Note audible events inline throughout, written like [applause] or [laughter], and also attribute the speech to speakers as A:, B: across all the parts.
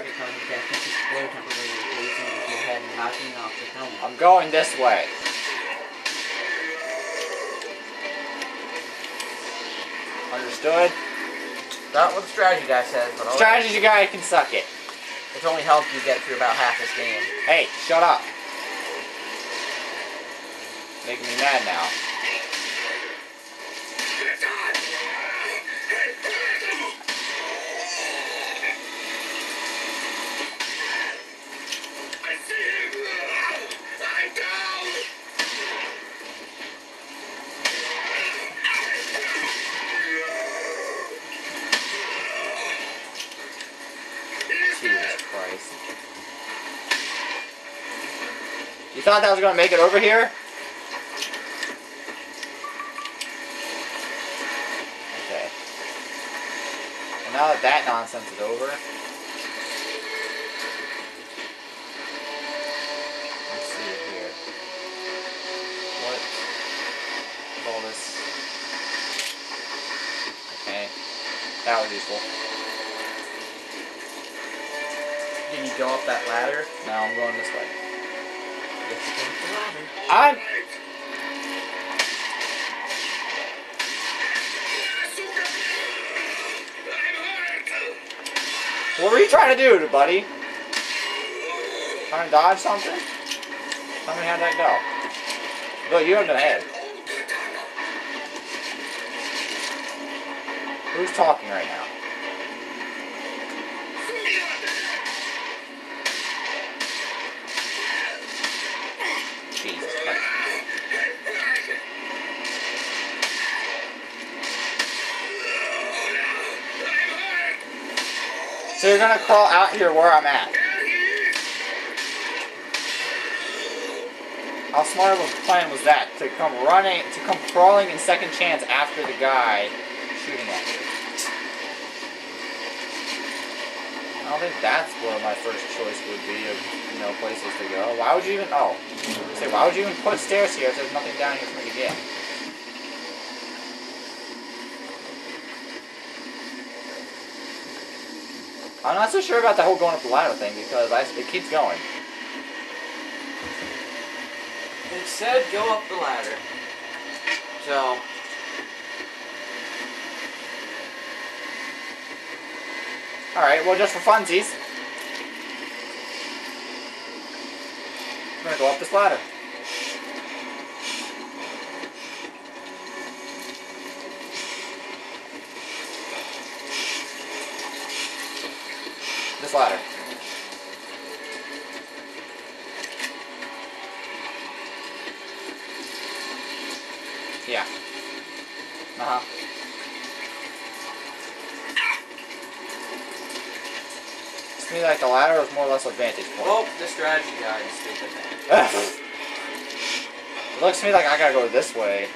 A: rocket coming to death, just explode temporarily blazing with your head and knocking off the helmet.
B: I'm going this way. Understood?
A: Not what the strategy guy says, but I'll
B: Strategy guy can suck it.
A: it's only helped you get through about half this game.
B: Hey, shut up. Making me mad now. Thought that was gonna make it over here? Okay. And now that that nonsense is over. Let's see here. What? is All this. Okay. That was useful.
A: Can you go up that ladder?
B: No, I'm going this way.
A: The.
B: I'm. What were you trying to do, buddy? Trying to dodge something? Tell me how'd that go. Look, you have an head. Who's talking right now? So you're gonna crawl out here where I'm at. How smart of a plan was that? To come running, to come crawling in second chance after the guy shooting at you. I don't think that's where my first choice would be of, you know, places to go. Why would you even, oh, say, why would you even put stairs here if there's nothing down here for me to get? I'm not so sure about the whole going up the ladder thing because I, it keeps going.
A: It said go up the ladder. So,
B: Alright, well, just for funsies. I'm gonna go up this ladder. This ladder. Yeah. Uh huh. To me, like the ladder is more or less a vantage point.
A: well, the strategy guy is stupid [laughs]
B: it looks to me like I gotta go this way.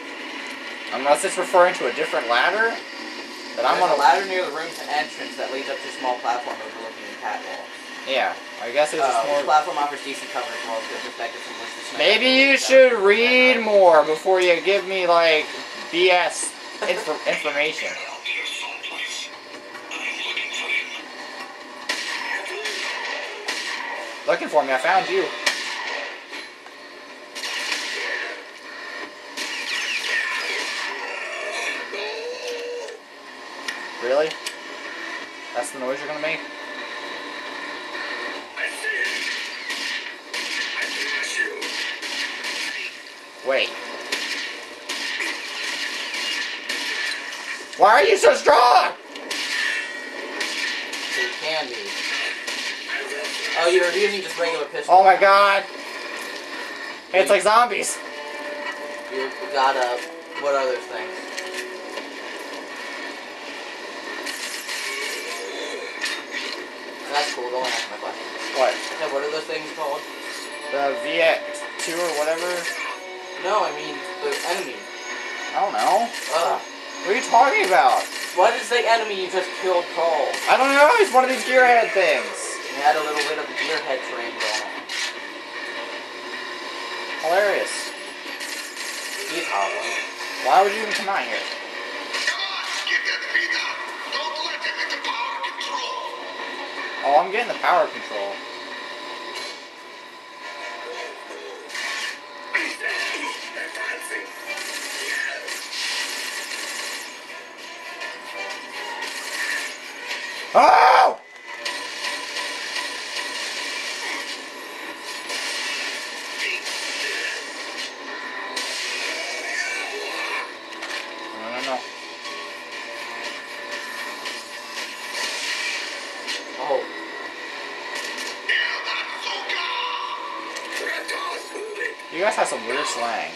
B: Unless it's referring to a different ladder. That I'm on
A: a ladder near the room's entrance that leads up to a small platform overlooking the catwalk.
B: Yeah, I guess it's
A: Uh,
B: more.
A: platform offers decent cover as well as good perspective from which to.
B: Maybe you should read more before you give me like BS infor- information. Looking for me, I found you. The noise you're gonna make?
C: I see him! I pass you!
B: Wait. Why are you so strong?
A: So you can be. Oh, you're using just regular pistol.
B: Oh my god. It's like zombies.
A: You got uh, what other things? That's cool. Don't answer my question.
B: What?
A: I said, what are those things called?
B: The VX2 or whatever?
A: No, I mean the enemy.
B: I don't know.
A: Ugh.
B: What are you talking about?
A: What is the enemy you just killed Cole?
B: I don't know. It's one of these gearhead things.
A: He had a little bit of a gearhead train going. on.
B: Hilarious.
A: He's hot one.
B: Why would you even come out here?
C: Come on, get that feet
B: Oh, I'm getting the power control. Oh! Some weird slang.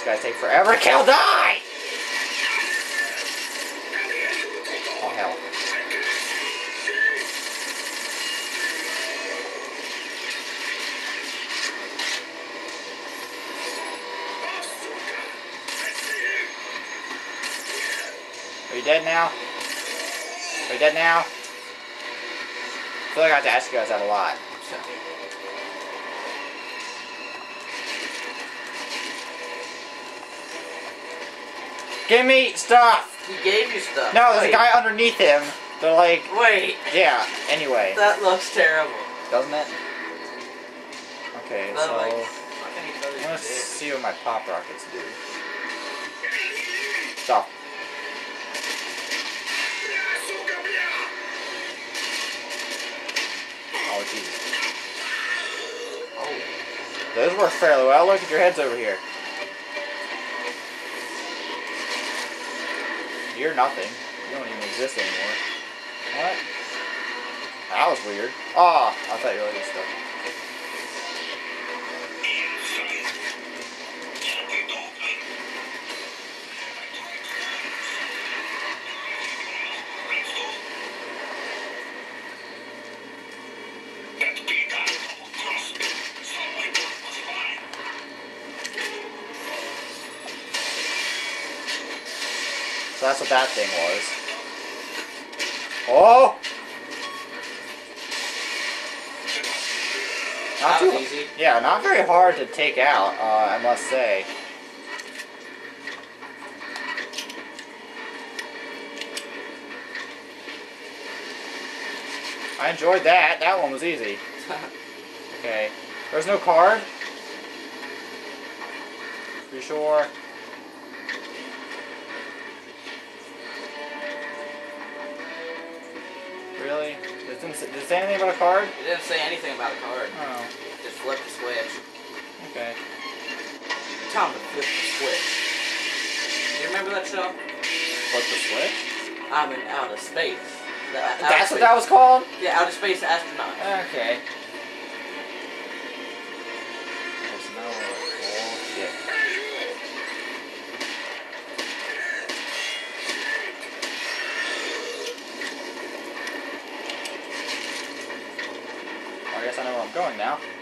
C: Around
B: guys take forever kill. Die! Oh, hell. Are you dead now? Are you dead now? I feel like I have to ask you guys that a lot. Give me stuff!
A: he gave you stuff.
B: No, there's
A: Wait,
B: a guy underneath him. They're like,
A: Wait,
B: yeah, anyway.
A: that looks terrible.
B: Doesn't it? Okay,
A: But
B: so
A: like, how can he throw
B: I'm gonna see what my pop rockets do. Stop. Those work fairly well. Look at your heads over here. You're nothing. You don't even exist anymore. What? That was weird. Oh, I thought you were like stuff. That's what that thing was. Oh! Not too,
A: easy.
B: yeah, not very hard to take out, uh, I must say. I enjoyed that. That one was easy. [laughs] Okay. There's no card? You sure? Card?
A: It didn't say anything about a card.
B: Oh,
A: Just flip the switch.
B: okay.
A: Time to flip the switch. Do you remember that show?
B: Flip the switch?
A: I'm in outer space. The, outer
B: That's
A: space-
B: what that was called?
A: Yeah, outer space astronaut.
B: Okay. I'm going now.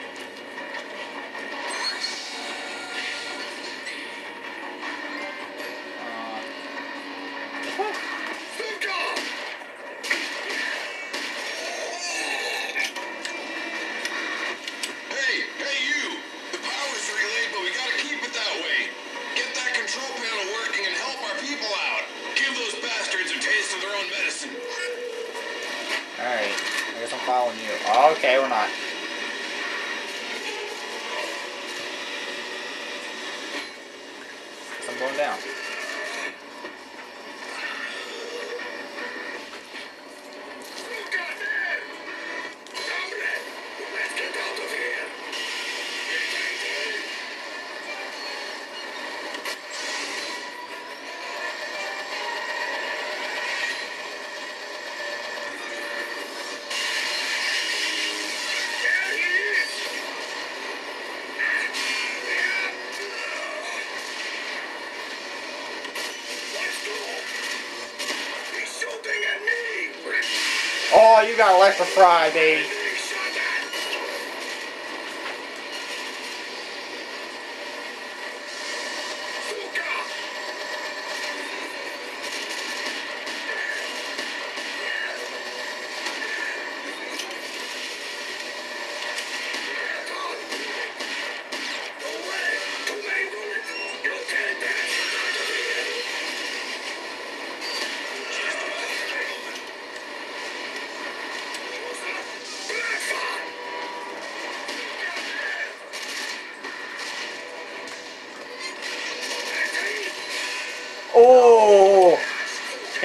B: Oh, you got electrified, baby.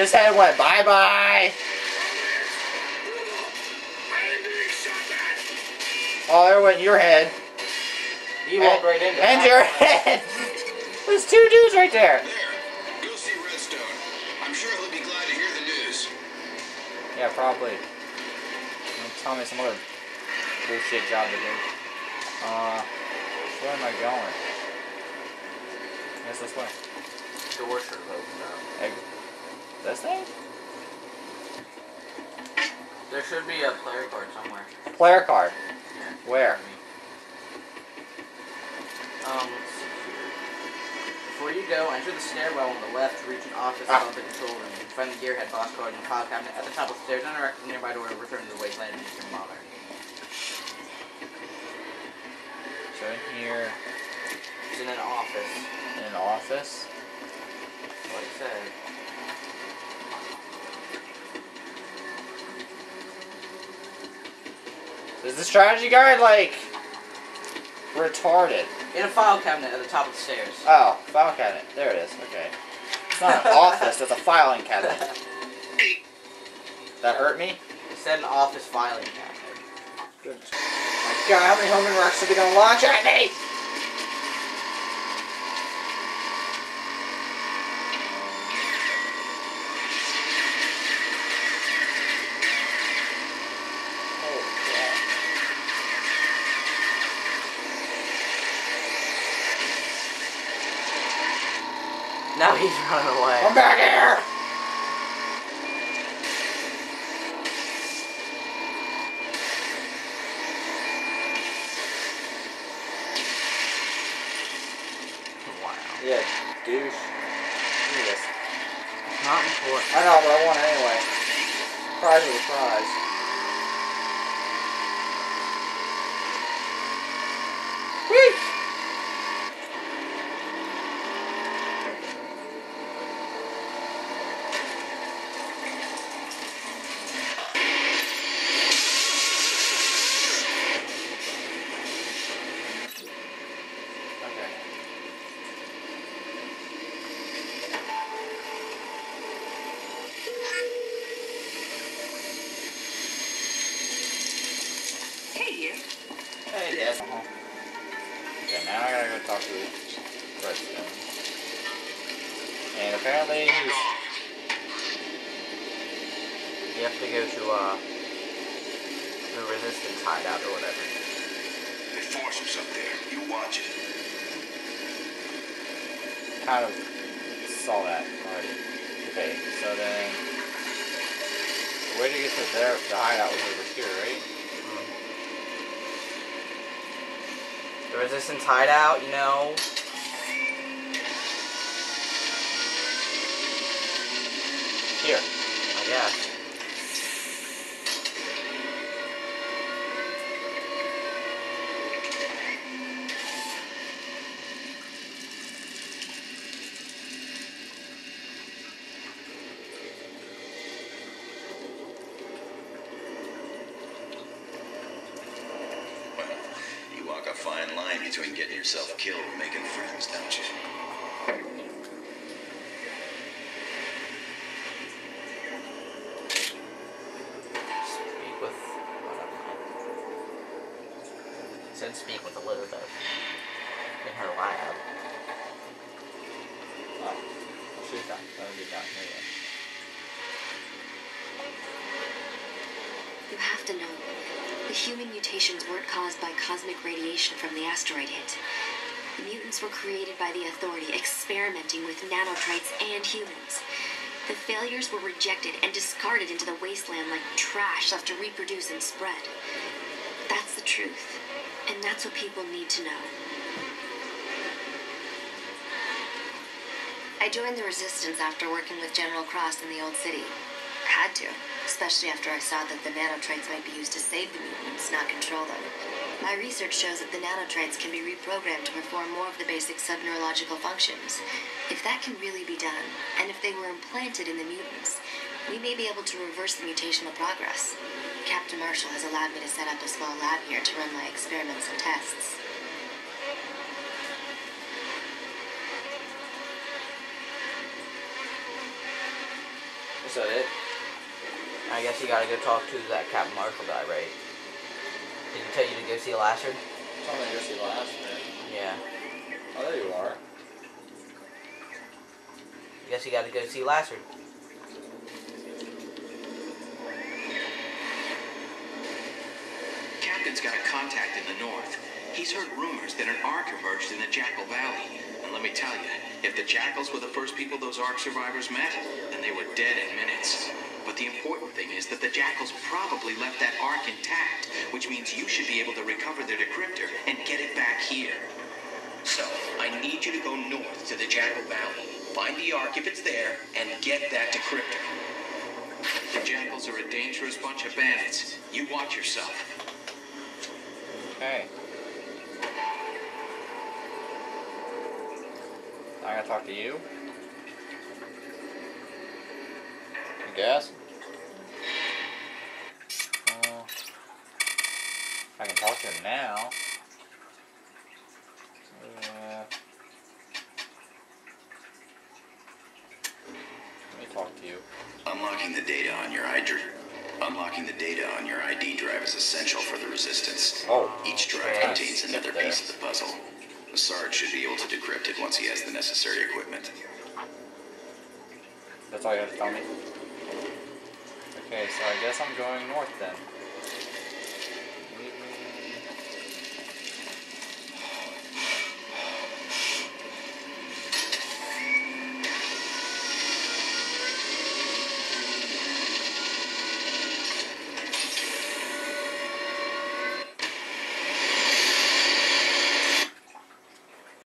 B: His head went bye bye. Oh, there went your head.
A: He walked right into
B: And
A: that.
B: your head. [laughs] There's two dudes right there.
C: There. Go see Redstone. I'm sure he'll be glad to hear the news.
B: Yeah, probably. Tell me some other bullshit job to do. Uh, where am I going? I guess this way.
A: Door should have opened up.
B: This thing?
A: There should be a player card somewhere.
B: Player card.
A: Yeah.
B: Where?
A: Um, let's see here. Before you go, enter the stairwell on the left reach an office
B: Ah.
A: above the control room. Find the gearhead boss card in the file cabinet at the top of the stairs. Enter the nearby door return to the wasteland and Eastern Mother.
B: So in here,
A: It's in an office.
B: in an office.
A: That's what it said.
B: Is the strategy guide like retarded?
A: In a file cabinet at the top of the stairs.
B: Oh, file cabinet. There it is. Okay. It's not an office. It's a filing cabinet. That hurt me.
A: It said an office filing cabinet.
B: Good. My God, how many homing rocks are they gonna launch at me?
A: Now he's running away.
B: Come back here!
A: Wow.
B: Yeah, douche. Look at this.
A: Not important.
B: I know, but I want it anyway. Prize is a prize. Whee! Okay.
D: Hey, you.
B: Hey, yes. Uh-huh. Okay, now I gotta go talk to Redstone. And apparently he's
A: You have to go to, uh, the resistance hideout or whatever.
C: They forceps up there. You watch it.
B: kind of saw that already. Okay, so then the way to get to there, the hideout was over here, right?
A: The resistance hideout, you know.
B: Here.
A: I guess.
C: Well, you walk a fine line between getting yourself killed and making friends, don't you?
A: Speak with. whatever. Said speak with Elizabeth. In her lab.
B: Oh, she's done. That'll be done. There you go.
D: You have to know, the human mutations weren't caused by cosmic radiation from the asteroid hit. The mutants were created by the Authority, experimenting with nanotrites and humans. The failures were rejected and discarded into the wasteland like trash left to reproduce and spread. That's the truth, and that's what people need to know. I joined the Resistance after working with General Cross in the Old City. Had to, especially after I saw that the nanotrites might be used to save the mutants, not control them. My research shows that the nanotrites can be reprogrammed to perform more of the basic subneurological functions. If that can really be done, and if they were implanted in the mutants, we may be able to reverse the mutational progress. Captain Marshall has allowed me to set up a small lab here to run my experiments and tests.
B: Is that it?
A: I guess you gotta go talk to that Captain Marshall guy, right? Did he tell you to go see Lashard?
B: Tell me to go see last man.
A: Yeah.
B: Oh, there you are.
A: I guess you gotta go see Lashard.
E: Captain's got a contact in the north. He's heard rumors that an ark emerged in the Jackal Valley. And let me tell you, if the Jackals were the first people those ark survivors met, then they were dead in minutes. But the important thing is that the Jackals probably left that ark intact, which means you should be able to recover their decryptor and get it back here. So, I need you to go north to the Jackal Valley, find the ark if it's there, and get that decryptor. The Jackals are a dangerous bunch of bandits. You watch yourself.
B: Okay. I gotta talk to you. I. Uh, I can talk to him now. Uh, let me talk to you.
C: Unlocking the data on your ID. Unlocking the data on your ID drive is essential for the resistance.
B: Oh.
C: Each drive
B: Okay,
C: contains another
B: there.
C: piece of the puzzle. The Sarge should be able to decrypt it once he has the necessary equipment.
B: That's all you have to tell me? Okay, so I guess I'm going north then.